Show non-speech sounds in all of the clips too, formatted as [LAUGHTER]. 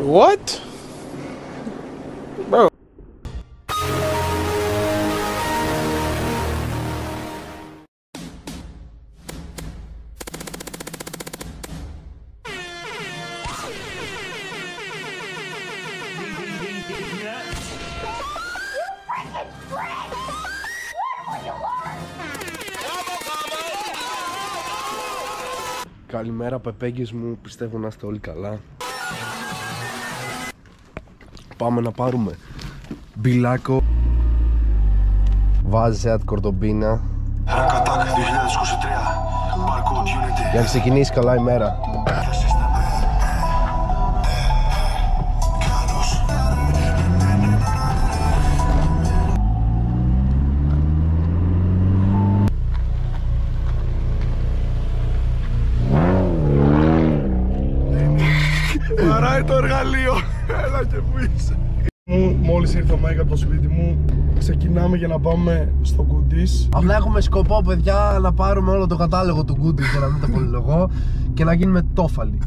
What? Καλημέρα πεπέγγες μου, πιστεύω να είστε όλοι καλά Πάμε να πάρουμε μπιλάκο Βάζει Seat Κορδομπίνα Hack 2023. Barcode Unity. Για να ξεκινήσει καλά η μέρα Παράει το εργαλείο. Έλα και που είσαι. Μου, μόλις ήρθε ο Μάικ από το σπίτι μου, ξεκινάμε για να πάμε στο Κουντής. Απλά έχουμε σκοπό παιδιά να πάρουμε όλο το κατάλογο του Goodies για να μην το πολυλογώ και να γίνουμε τόφαλοι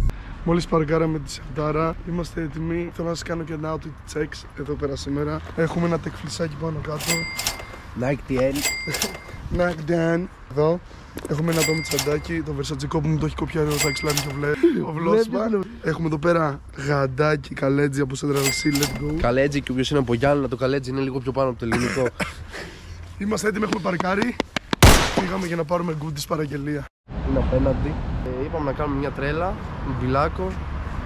Μόλις παρκάραμε τη Σαρτάρα, είμαστε έτοιμοι. Θέλω να σας κάνω και ένα outfit checks εδώ πέρα σήμερα. Έχουμε ένα τεκφλισάκι πάνω κάτω. Nike TL Nike Dan εδώ. Έχουμε ένα δόμι τσαντάκι, το Versace που μου το έχει κοπιάρει ο Ταξιλάνη και ο Βλέ. Ο Βλόσμα. Έχουμε εδώ πέρα γαντάκι, καλέτζι από Central Sea, let's go. Καλέτζι και όποιος είναι από Γιάννα το καλέτζι είναι λίγο πιο πάνω από το ελληνικό [LAUGHS] Είμαστε έτοιμοι, έχουμε παρκάρει. Πήγαμε για να πάρουμε goodies παραγγελίας. είναι απέναντι. Ε, είπαμε να κάνουμε μια τρέλα με μπιλάκο.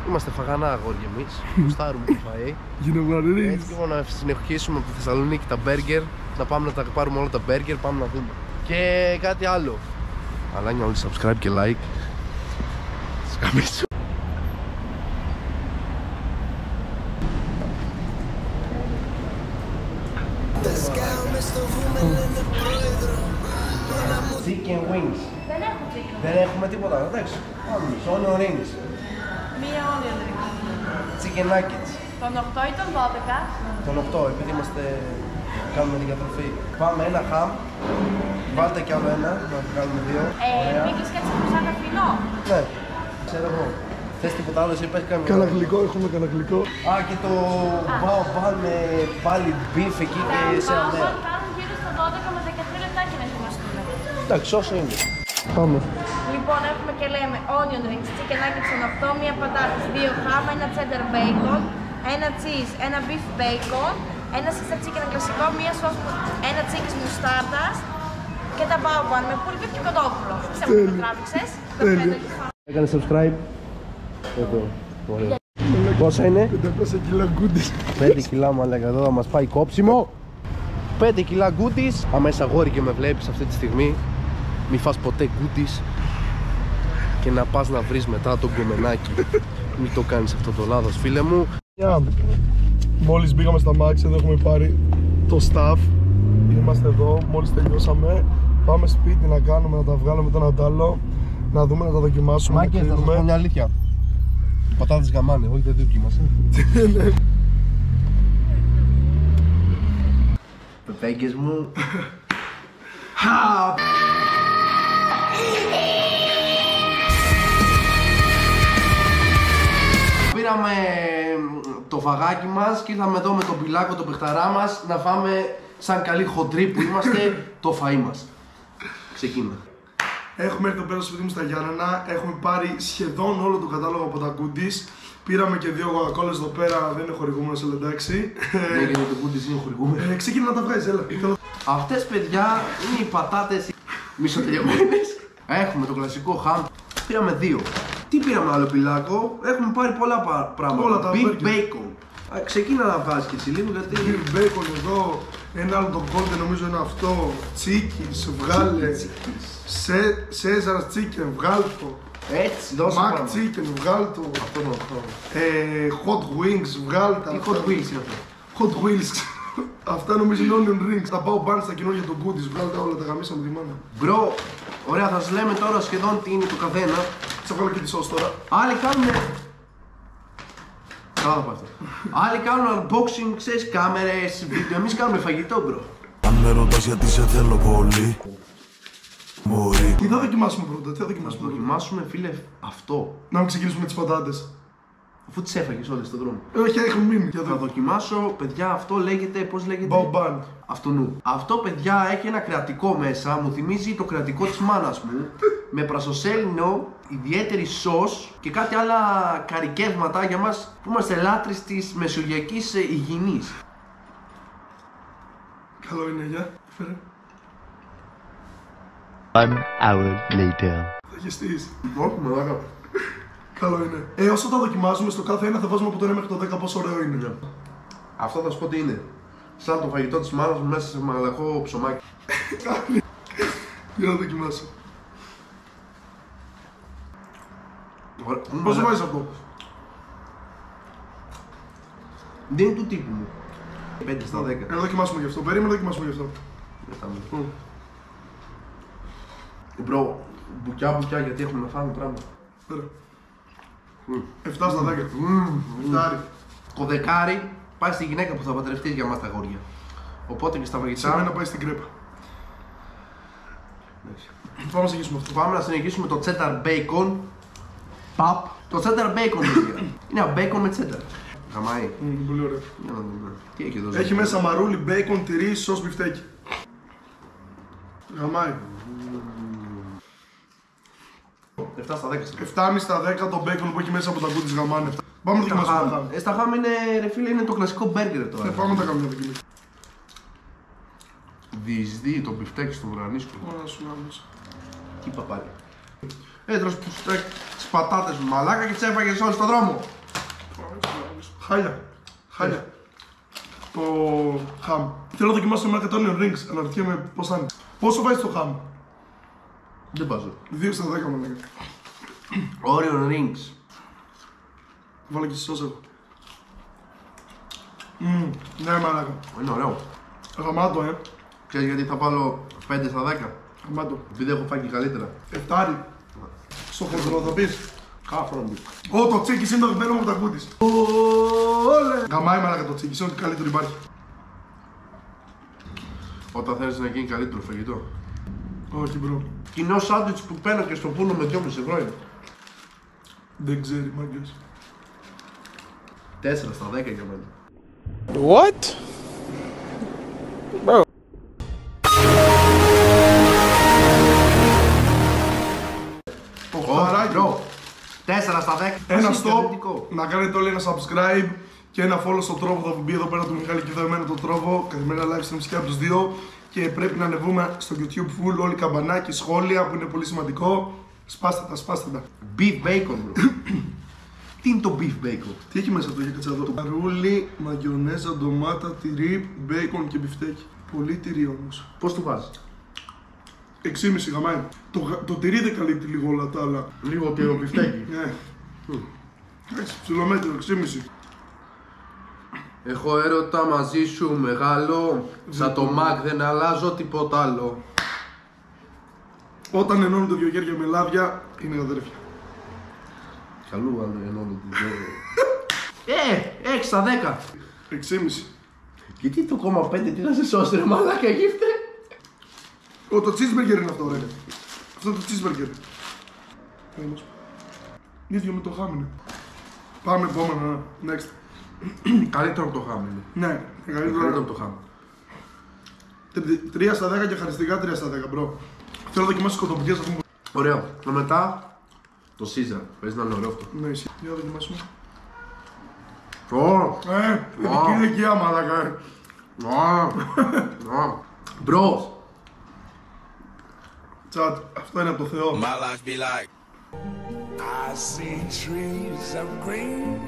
Είμαστε φαγανά αγόρια εμείς. [LAUGHS] Γουστάρουμε το φαΐ. Γινοβαρείς. Έτσι λοιπόν να συνεχίσουμε από τη Θεσσαλονίκη τα μπέργκερ. Να πάμε να τα πάρουμε όλα τα μπέργκερ, πάμε να δούμε. Και κάτι άλλο. Αλλά όλοι subscribe και like. Σκαμίσου. Chicken wings. Δεν έχω chicken. Δεν έχουμε τίποτα, εντάξει. Πάμε, onion rings. Μία onion ring. Chicken nuggets. Τον 8 ή τον 12. Τον 8, επειδή είμαστε. Κάνουμε την διατροφή. Πάμε ένα χαμ. Βάλτε κι άλλο ένα, να κάνουμε δύο. Ε, Ωραία. πήγες και έτσι που σαν αφινό. Ναι, ξέρω εγώ. Θες τίποτα άλλο, εσύ πες καμία. Κάνα γλυκό, έχουμε κάνα γλυκό. Α, και το μπάω με πάλι μπιφ εκεί Τα και σε μπάμπα αμέ. κάνουν γύρω στο 12 με 13 λεπτά και να ετοιμαστούν. Εντάξει, όσο είναι. Πάμε. Λοιπόν, έχουμε και λέμε onion rings, chicken nuggets στον 8, μία πατάτες, δύο χάμα, ένα cheddar bacon, ένα cheese, ένα beef bacon, ένα sister chicken κλασικό, μία σως, ένα chicken μουστάρδας και τα μπάουμπαν με πουλπί και κοτόπουλο. Ξέρω που το τράβηξες. Το Τέλεια. πέντε λεπτά. Έκανε subscribe. Εδώ. Ωραία. Πόσα είναι; 500 κιλά goodies. 5 κιλά μαλάκα εδώ θα μας πάει κόψιμο 5 κιλά goodies Άμα είσαι αγόρι και με βλέπεις αυτή τη στιγμή Μη φας ποτέ goodies Και να πας να βρεις μετά τον κομμενάκι Μην το κάνεις αυτό το λάθος φίλε μου Μια. Μόλις μπήκαμε στα Max, εδώ έχουμε πάρει το staff. Είμαστε εδώ, μόλις τελειώσαμε. Πάμε σπίτι να κάνουμε, να τα βγάλουμε το ένα τ' άλλο. Να δούμε, να τα δοκιμάσουμε. να Μάκες θα σας πω κρίνουμε. μια αλήθεια Οι πατάτες γαμάνε, όχι δεν δοκίμασα Πεπέγγες μου Πήραμε το φαγάκι μας και ήρθαμε εδώ με τον πιλάκο, τον παιχταρά μας να φάμε σαν καλοί χοντροί που είμαστε [LAUGHS] το φαΐ μας. Ξεκίνα. Έχουμε έρθει εδώ πέρα στο σπίτι μου στα Γιάννενα. Έχουμε πάρει σχεδόν όλο το κατάλογο από τα goodies. Πήραμε και δύο γουακόλες εδώ πέρα, δεν είναι χορηγούμενος, αλλά εντάξει. Ναι, γιατί το κούντις είναι χορηγούμενος. Ε, ξεκίνα να τα βγάζεις, έλα. Θέλω- Αυτές παιδιά είναι οι πατάτες μισοτελειωμένες. [LAUGHS] Έχουμε το κλασικό χαμ. Πήραμε δύο. Τι πήραμε άλλο πιλάκο; Έχουμε πάρει πολλά πα- πράγματα. Όλα τα Beef burger. bacon. Α, Ξεκίνα να βγάζεις και εσύ λίγο γιατί... Beef bacon εδώ, ένα άλλο το golden νομίζω είναι αυτό. Chickens, βγάλε. Σε, Caesar chicken, βγάλ το. Έτσι, δώσε Mac πράγμα. chicken, βγάλ το. Αυτό είναι αυτό. Ε, hot wings, βγάλ τα. Τι hot wheels είναι αυτό; Hot wheels. Αυτά νομίζω είναι onion rings. Τα πάω μπαν στα κοινωνία των goodies, βγάλ τα όλα, τα γαμίσαμε τη μάνα. Μπρο, ωραία θα σας λέμε τώρα σχεδόν τι είναι το καθένα. Θα βάλω και τη sauce τώρα. Άλλοι κάνουν... Καλά θα πω αυτό. Άλλοι κάνουν unboxing, ξέρεις, κάμερες, βίντεο. Εμείς κάνουμε φαγητό, bro. Αν με ρωτάς γιατί σε θέλω πολύ Μπορεί Τι θα δοκιμάσουμε πρώτα, τι θα δοκιμάσουμε πρώτα; Δοκιμάσουμε, φίλε, αυτό. Να μην ξεκινήσουμε με τις πατάτες. Αφού τις έφαγες όλες στον δρόμο. Όχι, έχουν μείνει. Για Θα το δοκιμάσω, παιδιά, αυτό λέγεται, πώς λέγεται; Μπομπάν. Αυτονού. Αυτό, παιδιά, έχει ένα κρατικό μέσα. Μου θυμίζει το κρατικό της μάνας μου. [LAUGHS] με πρασοσέλινο, ιδιαίτερη σως και κάτι άλλα καρικεύματα για μας που είμαστε λάτρεις της μεσογειακής ε, υγιεινής. Καλό είναι, γεια. Φέρε. One hour later. Θα γεστείς. Όχι, μαλάκα. Καλό είναι. Ε, όσο τα δοκιμάζουμε στο κάθε ένα θα βάζουμε από το 1 μέχρι το 10 πόσο ωραίο είναι. Αυτό θα σου πω τι είναι. Σαν το φαγητό της μάνας μου μέσα σε μαλακό ψωμάκι. [LAUGHS] Για να δοκιμάσω. Ωραία. Πόσο βάζεις αυτό; Δεν είναι του τύπου μου. 5 στα 10. Να δοκιμάσουμε γι' αυτό. Περίμενα να δοκιμάσουμε γι' αυτό. Μετά μου. Μπρο, μπουκιά μπουκιά γιατί έχουμε να φάμε πράγμα. Πέρα. 7 στα 10. Φτάρι. Το δεκάρι πάει στη γυναίκα που θα παντρευτείς για μας τα αγόρια. Οπότε και στα Σε μένα φαγητά. πάει στην κρέπα. Πάμε να συνεχίσουμε αυτό. Πάμε να συνεχίσουμε το cheddar bacon. Παπ. Το cheddar bacon, παιδιά. Είναι ένα bacon με cheddar. Γαμάει. Μμμ, Πολύ ωραίο. Για να δούμε. Τι έχει εδώ. Έχει μέσα μαρούλι, μπέικον, τυρί, σος μπιφτέκι. Γαμάει. 7 στα 10. στα 7,5 στα 10 το μπέικον που έχει μέσα από τα γκούτις γαμάνε. Πάμε να Τα δοκιμάσουμε τα χάμ. χάμ. Ε, Στα χάμ είναι, ρε φίλε, είναι το κλασικό μπέργκερ Ε, τώρα. Πάμε να τα κάνουμε μια δοκιμή. Διεισδύει το μπιφτέκι στο βουρανίσκο. Ωραία, σου γάμισα. Τι παπάρι. Έτρωσε που στέκ τις πατάτες μου μαλάκα και τις έφαγες όλες στον δρόμο. Χάλια. Χάλια. Το χαμ. Θέλω να δοκιμάσω ένα κατόνιο rings. Αναρωτιέμαι πώς θα είναι. Πόσο βάζεις το χαμ; Δεν πάζω. 2 στα 10 μου λέγανε. Orion Rings. Βάλω και σως εγώ. Μμμ, Ναι, μαλάκα. Είναι ωραίο. Γαμάτο, ε. Ξέρεις γιατί θα βάλω 5 στα 10. Γαμάτο. Επειδή έχω φάει και καλύτερα. Εφτάρι. Στο χοντρό θα πεις. Κάφρον. Ω, το τσίκι είναι το αγαπημένο μου από τα κούτις. Γαμάει μαλάκα το τσίκι, είναι ότι καλύτερο υπάρχει. Όταν θέλεις να γίνει καλύτερο φαγητό. Όχι, bro. Κοινό σάντουιτς που παίρνω και στο πούλο με 2,5 ευρώ είναι. Δεν ξέρει, μάγκες. 4 στα 10 για μένα. What? 4 στα 10. Ένα Ας είναι stop, θετικό. να κάνετε όλοι ένα subscribe και ένα follow στο Trovo θα μπει εδώ πέρα του Μιχάλη και εδώ εμένα το Trovo. Καθημερινά live streams και από τους δύο. Και πρέπει να ανεβούμε στο YouTube full όλοι καμπανάκι, σχόλια που είναι πολύ σημαντικό. Σπάστε τα, σπάστε τα. Beef bacon, bro. [CLEARS THROAT] Τι είναι το beef bacon; Τι έχει μέσα το για κάτσε να δω. Μαρούλι, μαγιονέζα, ντομάτα, τυρί, μπέικον και μπιφτέκι. Πολύ τυρί όμως. Πώς το βάζεις; 6,5 γαμάει. Το, γα- το τυρί δεν καλύπτει λίγο όλα τα άλλα. Λίγο και ο μπιφτέκι. Ναι. Εντάξει, ψηλομέτρο, 6,5. Έχω έρωτα μαζί σου μεγάλο. Σαν το Mac δεν αλλάζω τίποτα άλλο. Όταν ενώνουν τα δυο χέρια με λάδια, είναι αδέρφια. Καλού άλλο ενώνω την [LAUGHS] Ε, 6 στα 10. 6,5. Γιατί το κόμμα 5 τι να σε σώσει ρε μαλάκα γύφτε. Ο, το cheeseburger είναι αυτό, ρε. Αυτό το cheeseburger. Όμως. Ίδιο με το χάμ είναι. Πάμε επόμενα. Next. [CLEARS THROAT] Καλύτερο από το χάμ είναι. Ναι, Καλύτερο καλύτερο. από το χάμ. 3 στα 10 και χαριστικά 3 στα 10, bro. Θέλω να δοκιμάσεις κοτομπιές αυτό. Ωραίο. Και μετά το Caesar. Πες να είναι ωραίο αυτό. Ναι, εσύ. Για να δοκιμάσουμε. Ω, Ε, παιδική ηλικία, μαλάκα. ε. ω, ω. [LAUGHS] Μπρος. Τσάτ, αυτό είναι από το Θεό. My life be like. I see trees of green,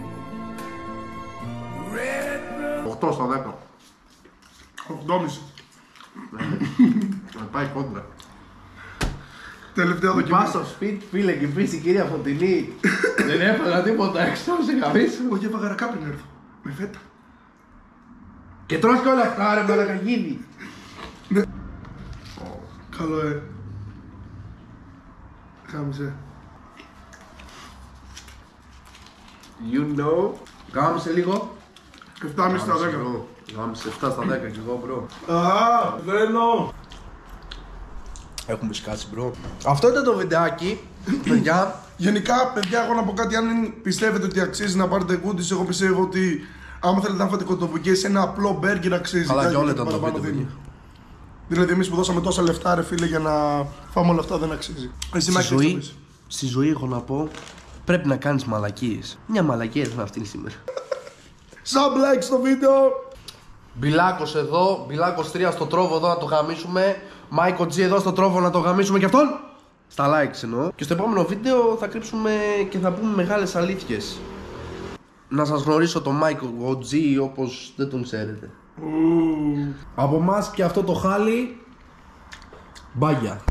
red 8 στα 10. 8,5. Να πάει κόντρα. Τελευταία Πας δοκιμή. στο σπίτι, φίλε, και πεις η κυρία Φωτεινή. [LAUGHS] Δεν έφαγα τίποτα έξω, σε γαμίσω. Όχι, έφαγα ρακά πριν έρθω. Με φέτα. Και τρως και όλα αυτά, ρε μαλακαγίδι. Καλό, ε. Χάμισε. You know. Γάμισε λίγο. 7,5 στα 10. Bro. Γάμισε 7 στα 10 κι εγώ, μπρο. Α, βαίνω. Έχουμε σκάσει, μπρο. Αυτό ήταν το βιντεάκι. Παιδιά, Γενικά, παιδιά, εγώ να πω κάτι. Αν πιστεύετε ότι αξίζει να πάρετε goodies, εγώ πιστεύω ότι άμα θέλετε να φάτε κοτομπουκιές, ένα απλό μπέργκερ αξίζει. Καλά, Κάτι και όλα γιατί ήταν το παραπάνω βίντεο, δίνει. Δηλαδή, εμείς που δώσαμε τόσα λεφτά, ρε φίλε, για να φάμε όλα αυτά δεν αξίζει. Εσύ Στη να ζωή, στη ζωή έχω να πω, πρέπει να κάνεις μαλακίες. Μια μαλακία ήρθε αυτή σήμερα. [LAUGHS] Sub, like στο βίντεο. Μπιλάκος εδώ, Μπιλάκος 3 στο Trovo εδώ να το γαμήσουμε. Μάικο G εδώ στο Trovo να το γαμήσουμε και αυτόν. Στα likes εννοώ. Και στο επόμενο βίντεο θα κρύψουμε και θα πούμε μεγάλες αλήθειες. Να σας γνωρίσω τον Μάικο G όπως δεν τον ξέρετε. Από μας και αυτό το χάλι. Μπάγια.